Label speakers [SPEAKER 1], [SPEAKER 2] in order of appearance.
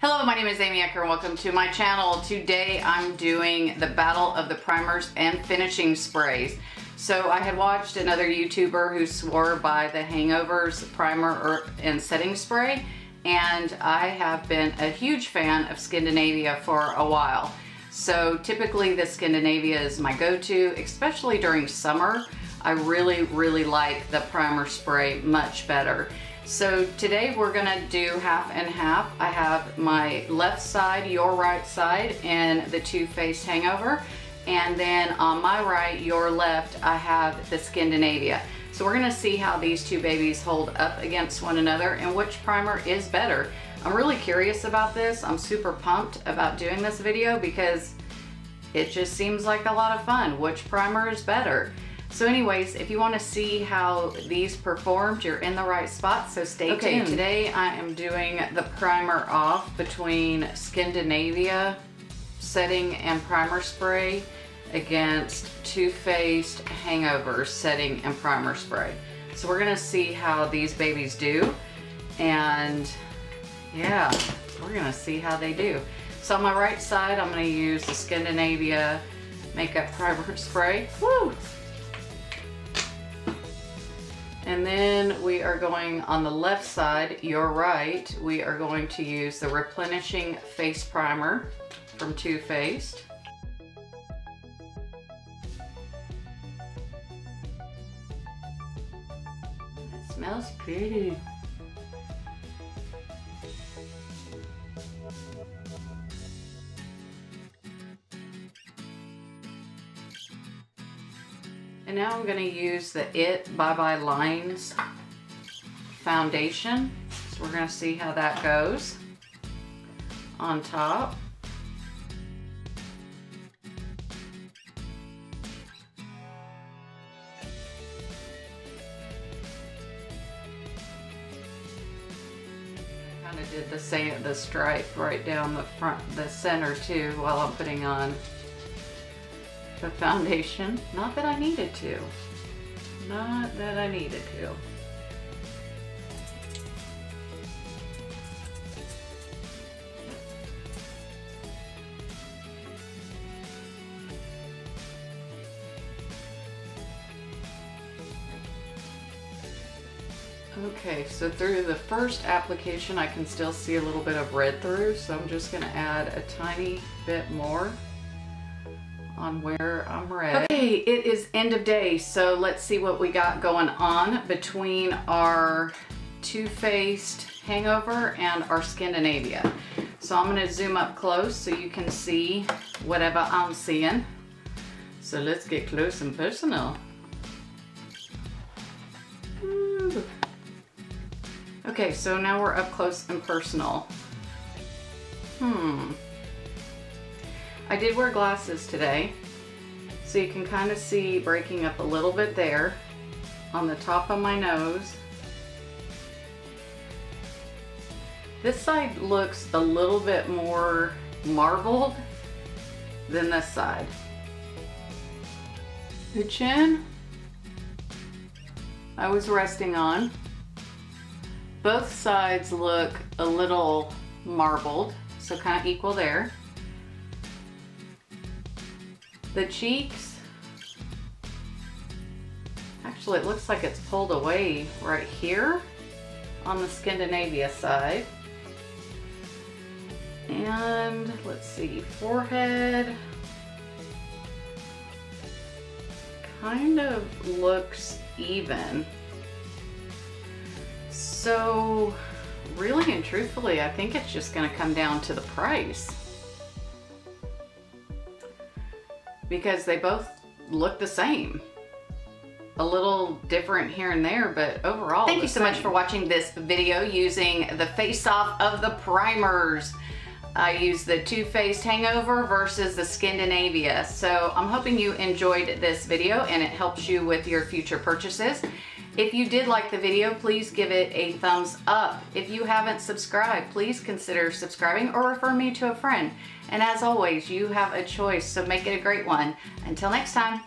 [SPEAKER 1] Hello, my name is Aamyie Ecker and welcome to my channel. Today I'm doing the battle of the primers and finishing sprays. So I had watched another YouTuber who swore by the Hangovers primer and setting spray and I have been a huge fan of Skindinavia for a while. So typically the Skindinavia is my go-to, especially during summer. I really, really like the primer spray much better. So today we're gonna do half and half. I have my left side, your right side, and the Too Faced Hangover. And then on my right, your left, I have the Skindinavia. So we're gonna see how these two babies hold up against one another and which primer is better. I'm really curious about this. I'm super pumped about doing this video because it just seems like a lot of fun. Which primer is better? So anyways, if you want to see how these performed, you're in the right spot, so stay okay, tuned. today I am doing the primer off between Skindinavia setting and primer spray against Too Faced Hangover setting and primer spray. So we're gonna see how these babies do and yeah, we're gonna see how they do. So on my right side, I'm gonna use the Skindinavia Makeup Primer Spray. Woo! And then we are going on the left side, your right, we are going to use the Replenishing Face Primer from Too Faced. It smells pretty. And now I'm gonna use the IT Bye Bye Lines foundation. So we're gonna see how that goes on top. I kind of did the same the stripe right down the front the center too while I'm putting on the foundation. Not that I needed to. Not that I needed to. Okay, so through the first application I can still see a little bit of red through, so I'm just going to add a tiny bit more on where I'm ready. Okay, it is end of day, so let's see what we got going on between our Too Faced Hangover and our Skindinavia. So I'm gonna zoom up close so you can see whatever I'm seeing. So let's get close and personal. Okay, so now we're up close and personal. Hmm. I did wear glasses today, so you can kind of see breaking up a little bit there on the top of my nose. This side looks a little bit more marbled than this side. The chin, I was resting on. Both sides look a little marbled, so kind of equal there. The cheeks, actually it looks like it's pulled away right here on the Skindinavia side. And let's see, forehead kind of looks even. So really and truthfully, I think it's just gonna come down to the price. Because they both look the same. A little different here and there, but overall. Thank you so same. much for watching this video using the face-off of the primers. I used the Too Faced Hangover versus the Skindinavia. So I'm hoping you enjoyed this video and it helps you with your future purchases. If you did like the video, please give it a thumbs up. If you haven't subscribed, please consider subscribing or refer me to a friend. And as always, you have a choice, so make it a great one. Until next time.